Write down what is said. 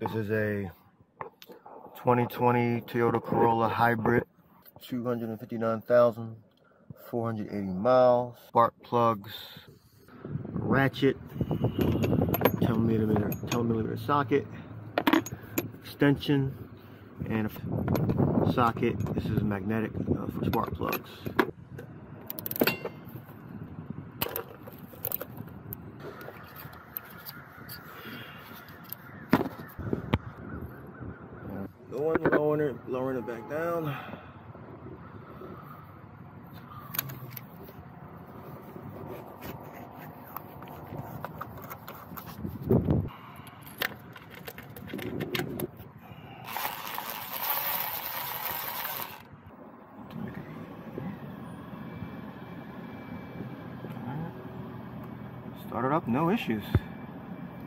This is a 2020 Toyota Corolla Hybrid, 259,480 miles, spark plugs, ratchet, 10 millimeter, 10 millimeter socket, extension, and a socket. This is magnetic uh, for spark plugs. One lowering it, lowering it back down. Started up, no issues.